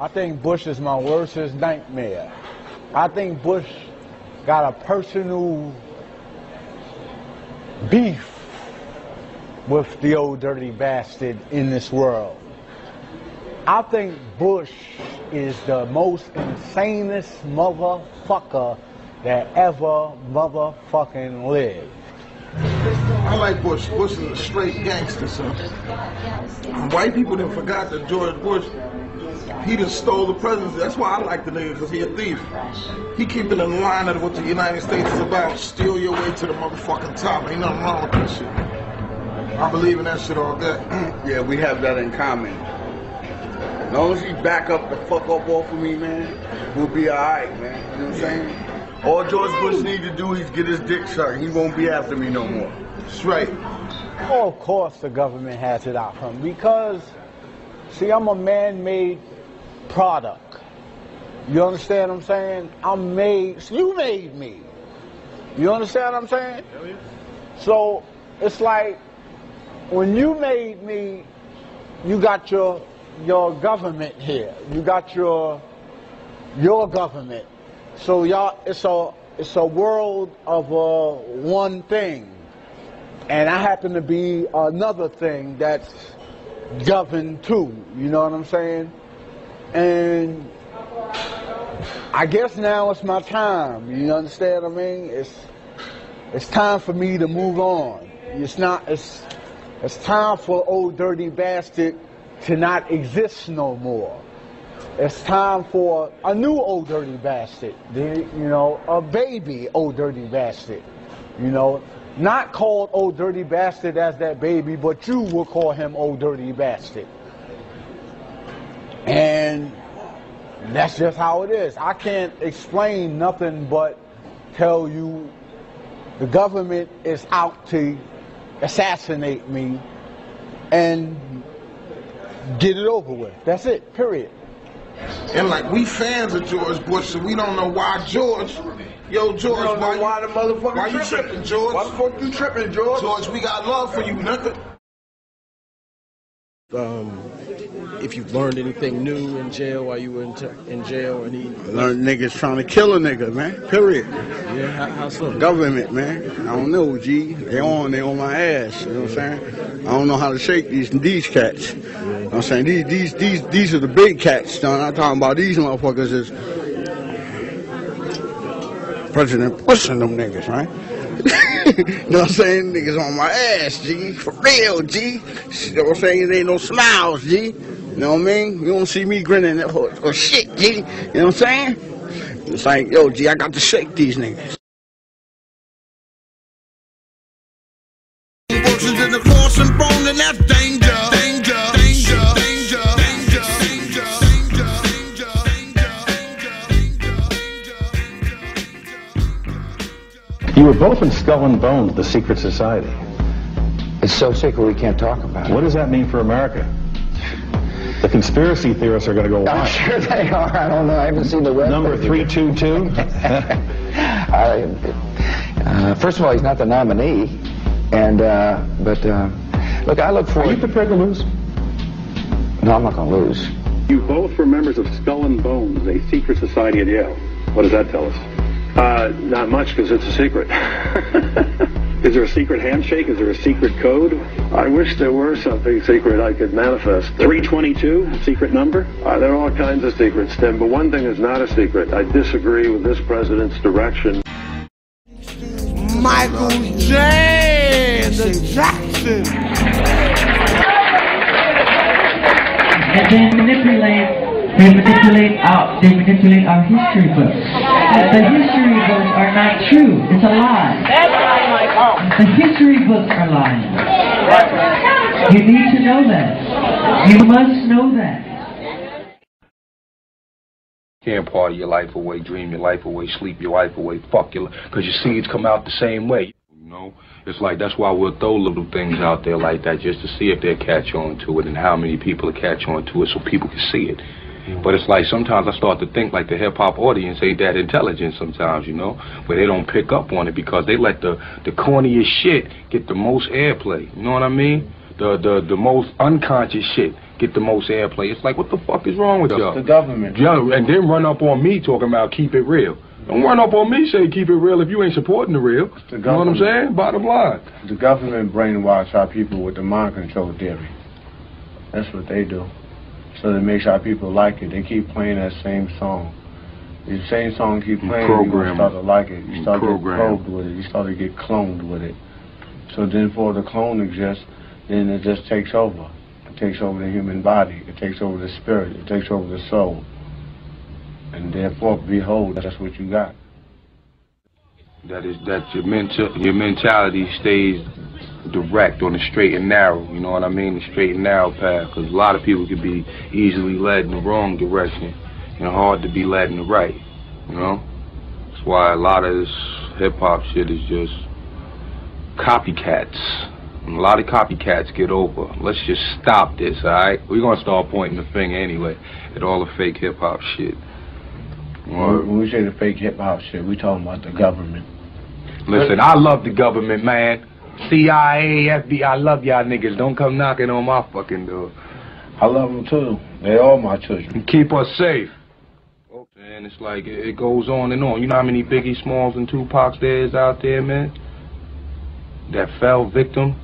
I think Bush is my worstest nightmare. I think Bush got a personal beef with the Ol' Dirty Bastard in this world. I think Bush is the most insanest motherfucker that ever motherfucking lived. I like Bush. Bush is a straight gangster, son. White people done forgot that George Bush, he just stole the presidency. That's why I like the nigga, because he a thief. He keep it in line of what the United States is about. Steal your way to the motherfucking top. Ain't nothing wrong with that shit. I believe in that shit all day. Yeah, we have that in common. As long as he back up the fuck up off of me, man, we'll be alright, man. You know what I'm saying? All George Bush need to do is get his dick sucked. He won't be after me no more. Straight. Oh, of course the government has it out for him because, see, I'm a man-made product. You understand what I'm saying? I'm made, you made me. You understand what I'm saying? Yeah. So it's like when you made me, you got your your government here. You got your your government. So y'all, it's a it's a world of uh, one thing, and I happen to be another thing that's governed too. You know what I'm saying? And I guess now it's my time. You understand what I mean? It's it's time for me to move on. It's not. It's it's time for Ol' Dirty Bastard to not exist no more. It's time for a new Ol' Dirty Bastard. You know, a baby Ol' Dirty Bastard. You know, not called Ol' Dirty Bastard as that baby, but you will call him Ol' Dirty Bastard. And that's just how it is. I can't explain nothing but tell you the government is out to assassinate me and get it over with. That's it, period. And like we fans of George Bush, so we don't know why George. Yo, George, You don't know you- why the motherfucker why you tripping, tripping, George? Why the fuck you tripping, George? George, we got love for you, nigga. um, if you've learned anything new in jail while you were in, t- in jail or any Learn niggas trying to kill a nigga, man. Period. yeah how, how so Government, man. I don't know, G. They on, they on my ass. You know what I'm saying? I don't know how to shake these these cats. You know what I'm saying? These these these these are the big cats. I'm not talking about these motherfuckers is President Bush and them niggas, right? you know what I'm saying? Niggas on my ass, G. For real, G. You know what I'm saying? It ain't no smiles, G. You know what I mean? You don't see me grinning or, or oh, shit, G. You know what I'm saying? It's like, yo, G, I got to shake these niggas. In the and bone, and You were both in Skull and Bones, the secret society. It's so secret we can't talk about it. What does that mean for America? The conspiracy theorists are going to go I'm sure they are. I don't know. I haven't seen the web. Number 322? Uh, first of all, he's not the nominee, and uh, but uh, look, I look for... Are forward. you prepared to lose? no, I'm not going to lose. You both were members of Skull and Bones, a secret society at Yale. What does that tell us? Uh, not much, because it's a secret. Is there a secret handshake? Is there a secret code? I wish there were something secret I could manifest. 322, secret number? Uh, there are all kinds of secrets, Tim, but one thing is not a secret. I disagree with this president's direction. Michael J. The Jackson. and they manipulate they manipulate our they manipulate our history books. The history books are not true. It's a lie. The history books are lying. You need to know that. You must know that. can't party your life away, dream your life away, sleep your life away, fuck your life, because your seeds come out the same way. You know, it's like that's why we'll throw little things out there like that just to see if they'll catch on to it and how many people will catch on to it so people can see it. But it's like sometimes I start to think like the hip hop audience ain't that intelligent sometimes, you know, but they don't pick up on it because they let the the corniest shit get the most airplay. You know what I mean? The the the most unconscious shit get the most airplay. It's like what the fuck is wrong with y'all? The government. Yeah, and then run up on me talking about keep it real. Don't run up on me saying keep it real if you ain't supporting the real. The You know what I'm saying? Bottom line. The government brainwash our people with the mind control theory. That's what they do. So that makes our people like it. They keep playing that same song. The same song keep playing, gonna start to like it. You start to get probed with it. You start to get cloned with it. So then for the clone exists, then it just takes over. It takes over the human body. It takes over the spirit. It takes over the soul. And therefore, behold, that's what you got. That is that your mental your mentality stays direct on the straight and narrow. You know what I mean? The straight and narrow path. Because a lot of people can be easily led in the wrong direction, and hard to be led in the right. You know. That's why a lot of this hip hop shit is just copycats. And a lot of copycats get over. Let's just stop this, alright? We're gonna start pointing the finger anyway at all the fake hip hop shit. Word. When we say the fake hip hop shit, we talking about the government. Listen, I love the government, man. CIA, FBI, I love y'all niggas. Don't come knocking on my fucking door. I love them too. They all my children. Keep us safe. And it's like, it, it goes on and on. You know how many Biggie Smalls and Tupacs there is out there, man? That fell victim.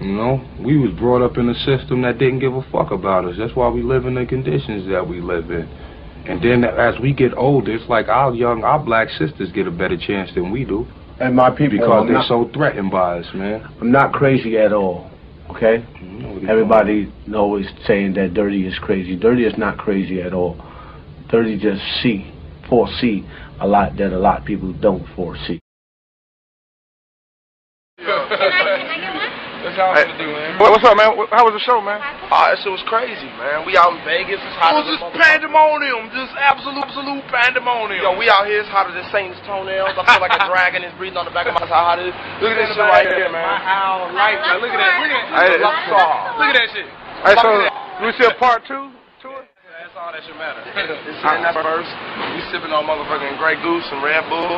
You know, we was brought up in a system that didn't give a fuck about us. That's why we live in the conditions that we live in. And then as we get older, it's like our young, our black sisters get a better chance than we do. And my people, Because they're not, so threatened by us, man. I'm not crazy at all. Okay? Everybody always saying that Dirty is crazy. Dirty is not crazy at all. Dirty just see, foresee a lot that a lot of people don't foresee. That's how I'm gonna do, man. What, what's up, man? How was the show, man? Oh, that shit was crazy, man. We out in Vegas. It's hot. It was just pandemonium, just absolute, absolute pandemonium. Yo, we out here. It's hotter than Satan's toenails. I feel like a dragon is breathing on the back of my. That's how hot it is. Look at this shit right here, man. My owl light. Now look at that. Look at that. Luxor. Look at that shit. Hey, so Look at that. we see a part two to it? That's all that should matter. It's in that first. We sipping on motherfucking Grey Goose and Red Bull,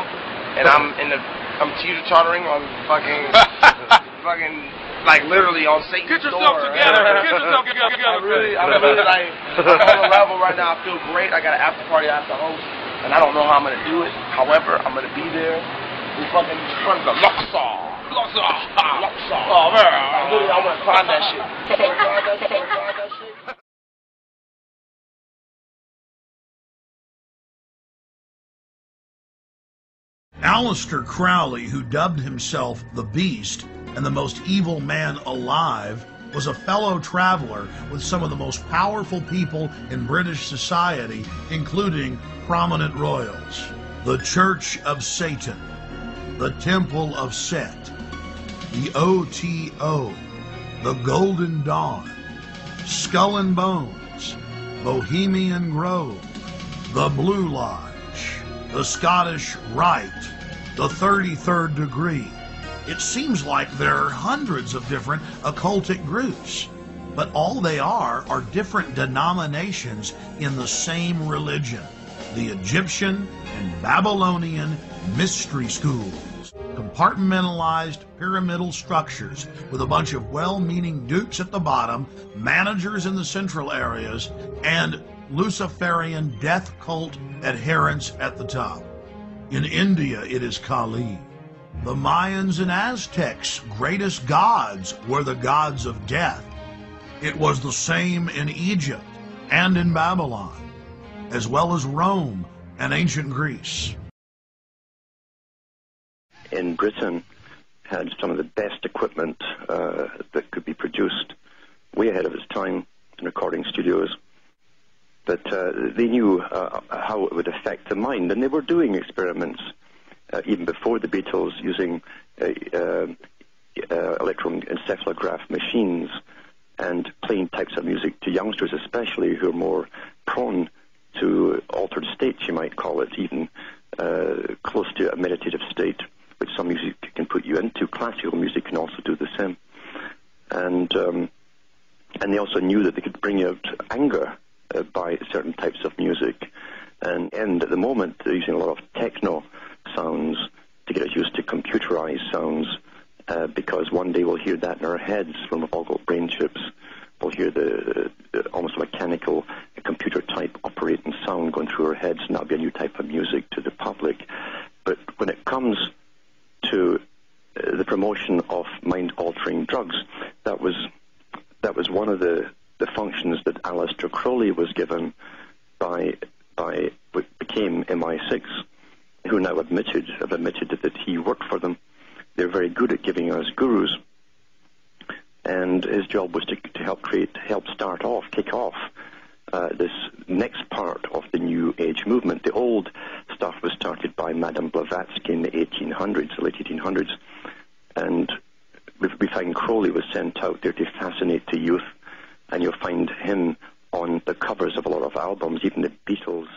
and I'm in the I'm teeter tottering on fucking fucking like literally on Satan's Get yourself door. together. Get yourself together, I'm really, I'm man. really like I'm on a level right now. I feel great. I got an after party I have to host, and I don't know how I'm gonna do it. However, I'm gonna be there. We fucking from the Luxor. Luxor. Luxor. Oh man, I really I want to climb that shit. Climb that shit. Climb that shit. Aleister Crowley, who dubbed himself the Beast and the most evil man alive, was a fellow traveler with some of the most powerful people in British society, including prominent royals. The Church of Satan, the Temple of Set, the OTO, the Golden Dawn, Skull and Bones, Bohemian Grove, the Blue Lodge, the Scottish Rite, the 33rd Degree. It seems like there are hundreds of different occultic groups, but all they are are different denominations in the same religion the Egyptian and Babylonian mystery schools. Compartmentalized pyramidal structures with a bunch of well meaning dukes at the bottom, managers in the central areas, and Luciferian death cult adherents at the top. In India, it is Kali. The Mayans and Aztecs' greatest gods were the gods of death. It was the same in Egypt and in Babylon, as well as Rome and ancient Greece. in Britain had some of the best equipment uh, that could be produced, way ahead of its time in recording studios. But uh, they knew uh, how it would affect the mind, and they were doing experiments even before the Beatles using uh, uh, uh, electroencephalograph machines and playing types of music to youngsters, especially who are more prone to altered states, you might call it, even uh, close to a meditative state, which some music can put you into. Classical music can also do the same. And um, and they also knew that they could bring out anger uh, by certain types of music. And, and at the moment, they're using a lot of techno sounds to get us computerized sounds uh, because one day we'll hear that in our heads all got brain chips. We'll hear the, the almost mechanical computer type operating sound going through our heads, and that'll be a new type of music to the public. But when it comes to uh, the promotion of mind-altering drugs, that was that was one of the, the functions that Aleister Crowley was given by by what became MI6, who now admitted have admitted that he worked for them. They're very good at giving us gurus, and his job was to, to help create, help start off, kick off uh, this next part of the New Age movement. The old stuff was started by Madame Blavatsky in the 1800s, the late 1800s, and we, we find Crowley was sent out there to fascinate the youth, and you'll find him on the covers of a lot of albums, even the Beatles